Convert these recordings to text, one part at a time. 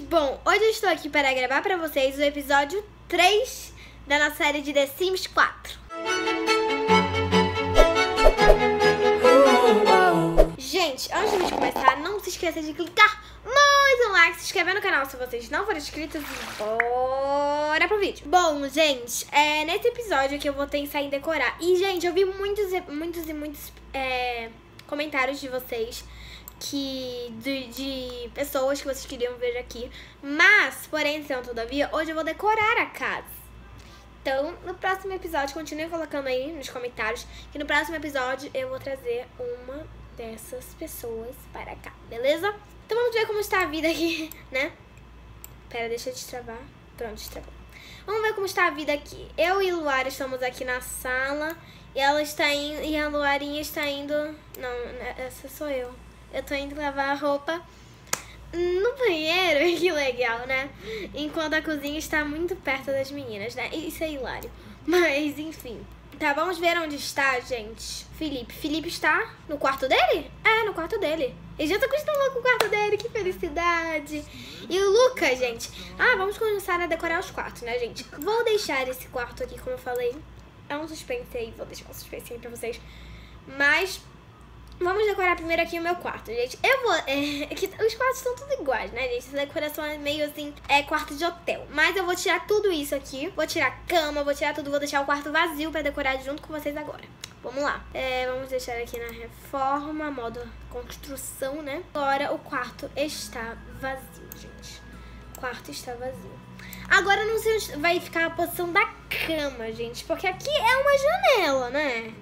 Bom, hoje eu estou aqui para gravar para vocês o episódio 3 da nossa série de The Sims 4. Gente, antes de começar, não se esqueça de clicar mais um like, se inscrever no canal se vocês não forem inscritos e bora pro vídeo. Bom, gente, é, nesse episódio aqui eu vou pensar em decorar. E, gente, eu vi muitos, e- muitos e muitos é, comentários de vocês que de, de pessoas que vocês queriam ver aqui. Mas, porém, então, todavia, hoje eu vou decorar a casa. Então, no próximo episódio, continue colocando aí nos comentários que no próximo episódio eu vou trazer uma dessas pessoas para cá, beleza? Então vamos ver como está a vida aqui, né? Pera, deixa eu destravar. Pronto, destravou. Vamos ver como está a vida aqui. Eu e Luara estamos aqui na sala e ela está indo e a Luarinha está indo, não, essa sou eu. Eu tô indo lavar a roupa no banheiro, que legal, né? Enquanto a cozinha está muito perto das meninas, né? Isso é hilário. Mas, enfim. Tá, vamos ver onde está, gente. Felipe. Felipe está no quarto dele? É, no quarto dele. Ele já se acostumou com o quarto dele, que felicidade. E o Lucas, gente. Ah, vamos começar a decorar os quartos, né, gente? Vou deixar esse quarto aqui, como eu falei. É um suspense aí, vou deixar um suspense aí pra vocês. Mas Vamos decorar primeiro aqui o meu quarto, gente. Eu vou. É, que os quartos são tudo iguais, né, gente? Essa decoração é meio assim, é quarto de hotel. Mas eu vou tirar tudo isso aqui. Vou tirar a cama, vou tirar tudo, vou deixar o quarto vazio pra decorar junto com vocês agora. Vamos lá. É, vamos deixar aqui na reforma, modo construção, né? Agora o quarto está vazio, gente. O quarto está vazio. Agora eu não sei onde vai ficar a posição da cama, gente. Porque aqui é uma janela, né?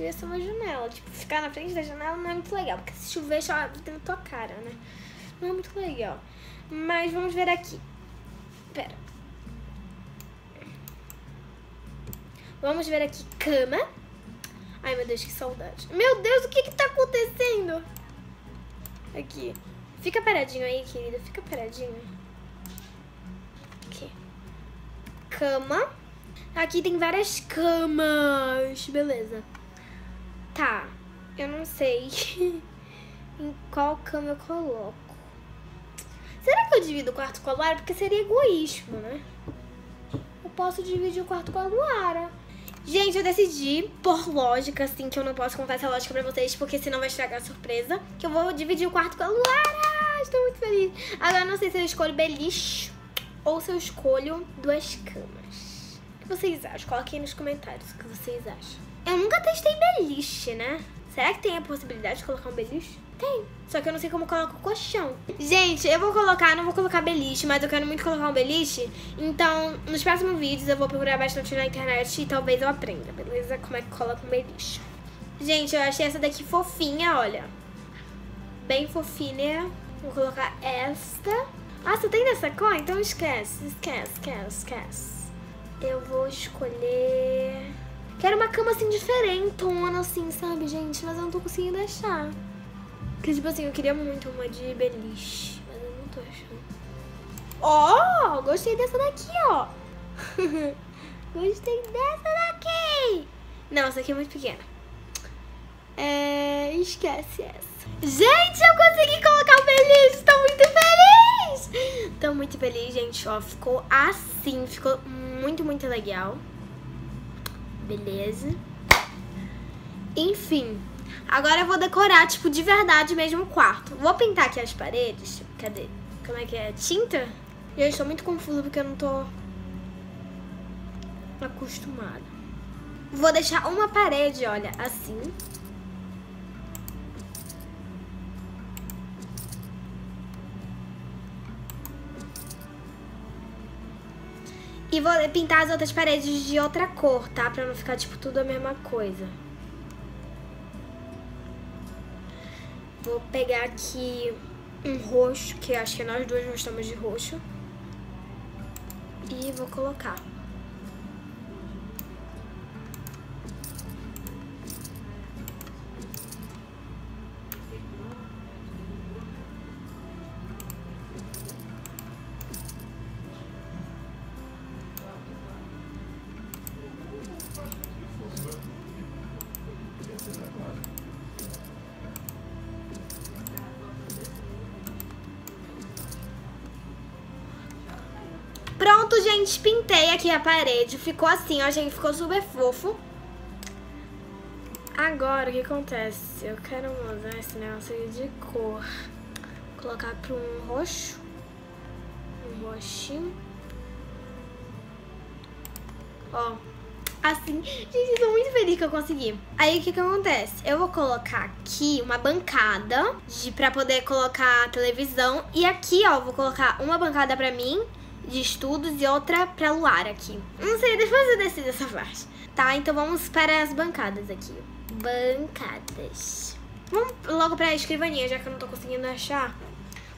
Devia ser uma janela. Tipo, ficar na frente da janela não é muito legal. Porque se chover, chove na tua cara, né? Não é muito legal. Mas vamos ver aqui. Pera. Vamos ver aqui. Cama. Ai, meu Deus, que saudade. Meu Deus, o que que tá acontecendo? Aqui. Fica paradinho aí, querida. Fica paradinho. Aqui. Cama. Aqui tem várias camas. Beleza. Não sei em qual cama eu coloco. Será que eu divido o quarto com a Luara? Porque seria egoísmo, né? Eu posso dividir o quarto com a Luara. Gente, eu decidi, por lógica, assim, que eu não posso contar essa lógica pra vocês, porque senão vai estragar a surpresa, que eu vou dividir o quarto com a Luara. Estou muito feliz. Agora, não sei se eu escolho beliche ou se eu escolho duas camas. O que vocês acham? Coloquem aí nos comentários o que vocês acham. Eu nunca testei beliche, né? Será que tem a possibilidade de colocar um beliche? Tem. Só que eu não sei como coloca o colchão. Gente, eu vou colocar, não vou colocar beliche, mas eu quero muito colocar um beliche. Então, nos próximos vídeos eu vou procurar bastante na internet e talvez eu aprenda, beleza? Como é que coloca um beliche. Gente, eu achei essa daqui fofinha, olha. Bem fofinha. Vou colocar esta. Ah, você tem dessa cor? Então esquece, esquece, esquece, esquece. Eu vou escolher... Quero uma cama assim diferentona, assim, sabe, gente? Mas eu não tô conseguindo achar. Porque, tipo assim, eu queria muito uma de beliche. Mas eu não tô achando. Ó, oh, gostei dessa daqui, ó. gostei dessa daqui. Não, essa aqui é muito pequena. É, esquece essa. Gente, eu consegui colocar o beliche. Tô muito feliz. Tô muito feliz, gente. Ó, ficou assim. Ficou muito, muito legal. Beleza. Enfim. Agora eu vou decorar, tipo, de verdade mesmo o quarto. Vou pintar aqui as paredes. Cadê? Como é que é? Tinta? Eu estou muito confusa porque eu não tô acostumada. Vou deixar uma parede, olha, assim. E vou pintar as outras paredes de outra cor, tá? Pra não ficar, tipo, tudo a mesma coisa. Vou pegar aqui um roxo, que acho que nós duas gostamos de roxo. E vou colocar. Pintei aqui a parede. Ficou assim, ó, gente. Ficou super fofo. Agora, o que acontece? Eu quero mudar esse negócio aqui de cor. Vou colocar para um roxo. Um roxinho. Ó. Assim. Gente, tô muito feliz que eu consegui. Aí, o que que acontece? Eu vou colocar aqui uma bancada de, pra poder colocar a televisão. E aqui, ó, vou colocar uma bancada pra mim de estudos e outra pra Luar aqui. Não sei, depois eu decido essa parte. Tá, então vamos para as bancadas aqui. Bancadas. Vamos logo pra escrivaninha, já que eu não tô conseguindo achar.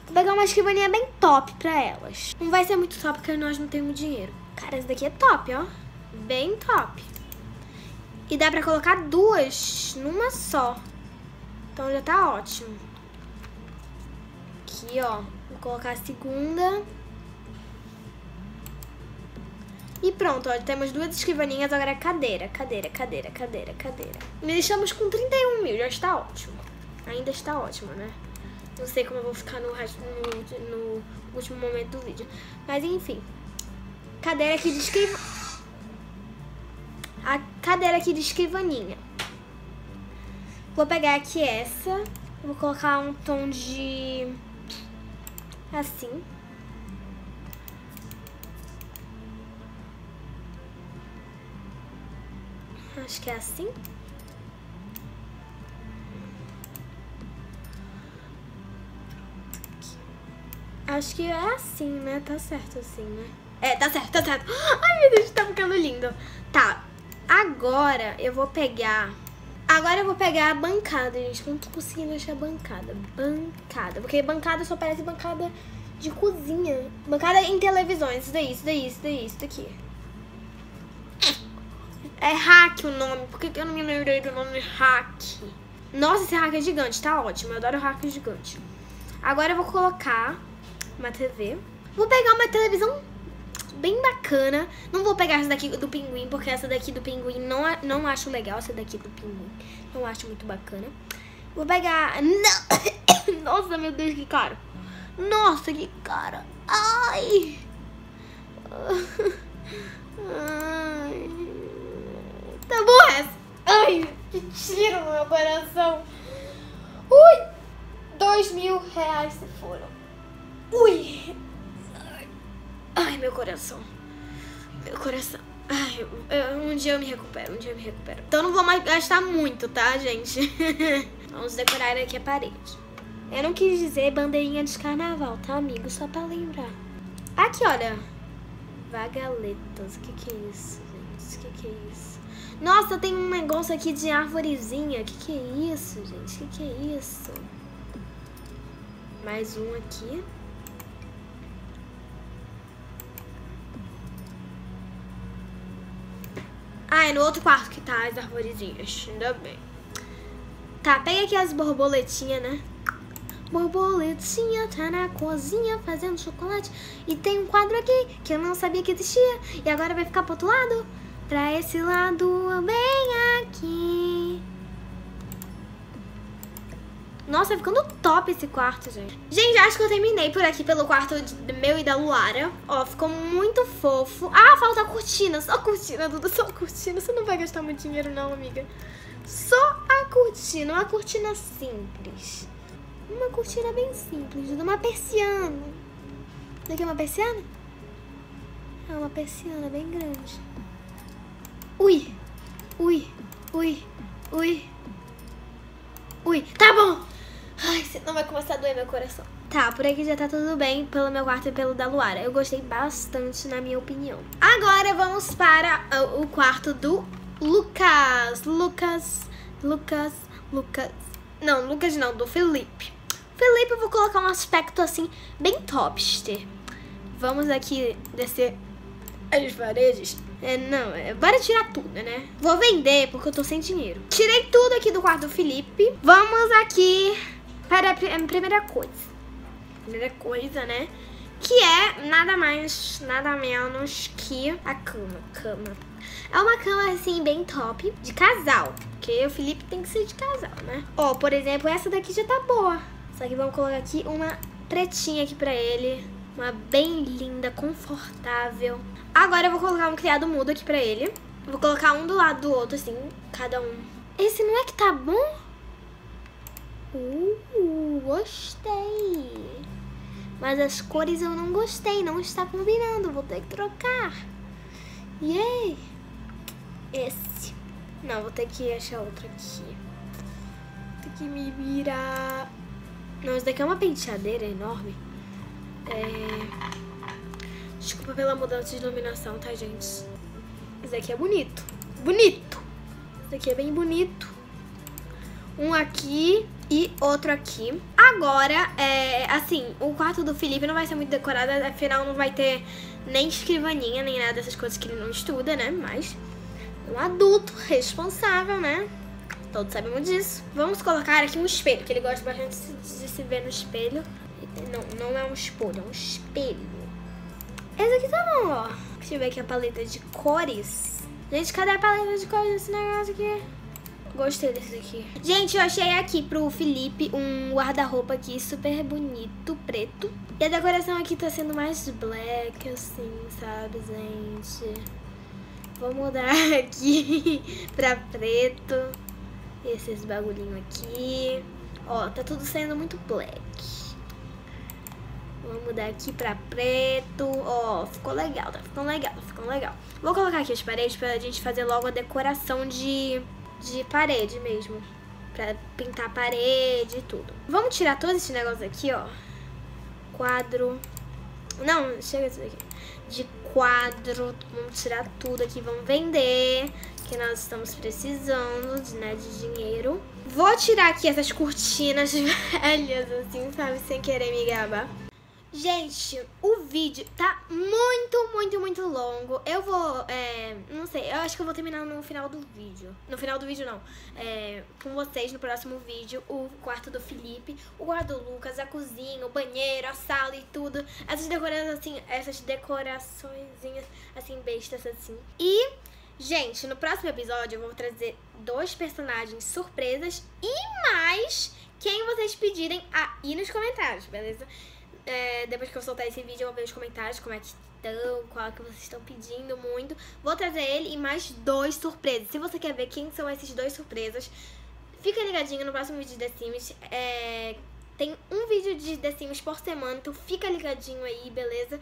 Vou pegar uma escrivaninha bem top pra elas. Não vai ser muito top porque nós não temos dinheiro. Cara, esse daqui é top, ó. Bem top. E dá pra colocar duas numa só. Então já tá ótimo. Aqui, ó. Vou colocar a segunda. E pronto, ó, temos duas escrivaninhas, agora é cadeira, cadeira, cadeira, cadeira, cadeira. E deixamos com 31 mil, já está ótimo. Ainda está ótimo, né? Não sei como eu vou ficar no, no, no último momento do vídeo. Mas enfim. Cadeira aqui de escriva... A cadeira aqui de escrivaninha. Vou pegar aqui essa. Vou colocar um tom de... Assim. Acho que é assim. Acho que é assim, né? Tá certo assim, né? É, tá certo, tá certo. Ai, meu Deus, tá ficando lindo. Tá, agora eu vou pegar... Agora eu vou pegar a bancada, gente. Não tô conseguindo achar bancada. Bancada. Porque bancada só parece bancada de cozinha. Bancada em televisões. Isso daí, isso daí, isso daí, isso daqui. É hack o nome. Por que, que eu não me lembrei do nome hack? Nossa, esse hack é gigante. Tá ótimo. Eu adoro hack gigante. Agora eu vou colocar uma TV. Vou pegar uma televisão bem bacana. Não vou pegar essa daqui do pinguim, porque essa daqui do pinguim não, não acho legal. Essa daqui do pinguim não acho muito bacana. Vou pegar... Não. Nossa, meu Deus, que caro. Nossa, que cara. Ai. Ai. Tá bom essa. Ai, que tiro no meu coração. Ui, dois mil reais se foram. Ui. Ai, meu coração. Meu coração. Ai, um dia eu me recupero, um dia eu me recupero. Então não vou mais gastar muito, tá, gente? Vamos decorar aqui a parede. Eu não quis dizer bandeirinha de carnaval, tá, amigo? Só pra lembrar. Aqui, olha. Vagaletas. O que que é isso, gente? O que que é isso? Nossa, tem um negócio aqui de árvorezinha. Que que é isso, gente? Que que é isso? Mais um aqui. Ah, é no outro quarto que tá as arvorezinhas. Ainda bem. Tá, pega aqui as borboletinhas, né? Borboletinha tá na cozinha fazendo chocolate. E tem um quadro aqui que eu não sabia que existia. E agora vai ficar pro outro lado pra esse lado bem aqui. Nossa, ficando top esse quarto, gente. Gente, acho que eu terminei por aqui pelo quarto meu e da Luara. Ó, ficou muito fofo. Ah, falta a cortina. Só a cortina, Duda, só a cortina. Você não vai gastar muito dinheiro não, amiga. Só a cortina, uma cortina simples. Uma cortina bem simples, Duda, uma persiana. Isso aqui é uma persiana? É uma persiana bem grande. Ui, ui, ui, ui, ui. Tá bom. Ai, senão vai começar a doer meu coração. Tá, por aqui já tá tudo bem pelo meu quarto e pelo da Luara. Eu gostei bastante, na minha opinião. Agora vamos para o quarto do Lucas. Lucas, Lucas, Lucas. Não, Lucas não, do Felipe. Felipe, eu vou colocar um aspecto assim, bem topster. Vamos aqui descer as paredes. É, não, é, bora tirar tudo, né? Vou vender porque eu tô sem dinheiro. Tirei tudo aqui do quarto do Felipe. Vamos aqui para a primeira coisa. Primeira coisa, né? Que é nada mais, nada menos que a cama. Cama. É uma cama, assim, bem top, de casal. Porque o Felipe tem que ser de casal, né? Ó, por exemplo, essa daqui já tá boa. Só que vamos colocar aqui uma pretinha aqui pra ele. Uma bem linda, confortável. Agora eu vou colocar um criado mudo aqui pra ele. Vou colocar um do lado do outro, assim, cada um. Esse não é que tá bom? Uh, gostei. Mas as cores eu não gostei, não está combinando. Vou ter que trocar. Yay! Esse. Não, vou ter que achar outro aqui. Vou ter que me virar. Não, esse daqui é uma penteadeira enorme. É... Desculpa pela mudança de iluminação, tá, gente? Esse daqui é bonito. Bonito! Esse daqui é bem bonito. Um aqui e outro aqui. Agora, é, assim, o quarto do Felipe não vai ser muito decorado, afinal não vai ter nem escrivaninha, nem nada dessas coisas que ele não estuda, né? Mas um adulto responsável, né? Todos sabemos disso. Vamos colocar aqui um espelho, que ele gosta bastante de se ver no espelho. Não, não é um espelho, é um espelho. Esse aqui tá bom, ó. Deixa eu ver aqui a paleta de cores. Gente, cadê a paleta de cores desse negócio aqui? Gostei desse aqui. Gente, eu achei aqui pro Felipe um guarda-roupa aqui super bonito, preto. E a decoração aqui tá sendo mais black, assim, sabe, gente? Vou mudar aqui pra preto. Esses bagulhinhos aqui. Ó, tá tudo sendo muito black. Vou mudar aqui pra preto. Ó, ficou legal, tá ficando legal, tá ficando legal. Vou colocar aqui as paredes pra gente fazer logo a decoração de de parede mesmo. Pra pintar a parede e tudo. Vamos tirar todos esses negócios aqui, ó. Quadro. Não, chega isso daqui. De quadro. Vamos tirar tudo aqui, vamos vender. Que nós estamos precisando de, né, de dinheiro. Vou tirar aqui essas cortinas velhas, assim, sabe? Sem querer me gabar. Gente, o vídeo tá muito, muito, muito longo. Eu vou, é, não sei, eu acho que eu vou terminar no final do vídeo. No final do vídeo, não. É, com vocês no próximo vídeo, o quarto do Felipe, o quarto do Lucas, a cozinha, o banheiro, a sala e tudo. Essas decorações, assim, essas decorações, assim, bestas, assim. E, gente, no próximo episódio eu vou trazer dois personagens surpresas e mais quem vocês pedirem aí nos comentários, beleza? É, depois que eu soltar esse vídeo, eu vou ver os comentários, como é que estão, qual que vocês estão pedindo muito. Vou trazer ele e mais dois surpresas. Se você quer ver quem são esses dois surpresas, fica ligadinho no próximo vídeo de The Sims. É, tem um vídeo de The Sims por semana, então fica ligadinho aí, beleza?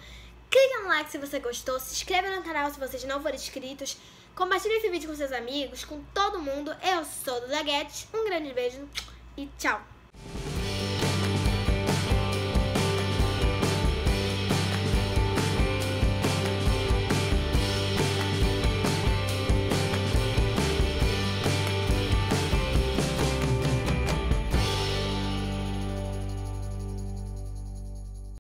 Clica no like se você gostou, se inscreve no canal se vocês não forem inscritos. Compartilhe esse vídeo com seus amigos, com todo mundo. Eu sou do Daguete. Um grande beijo e tchau!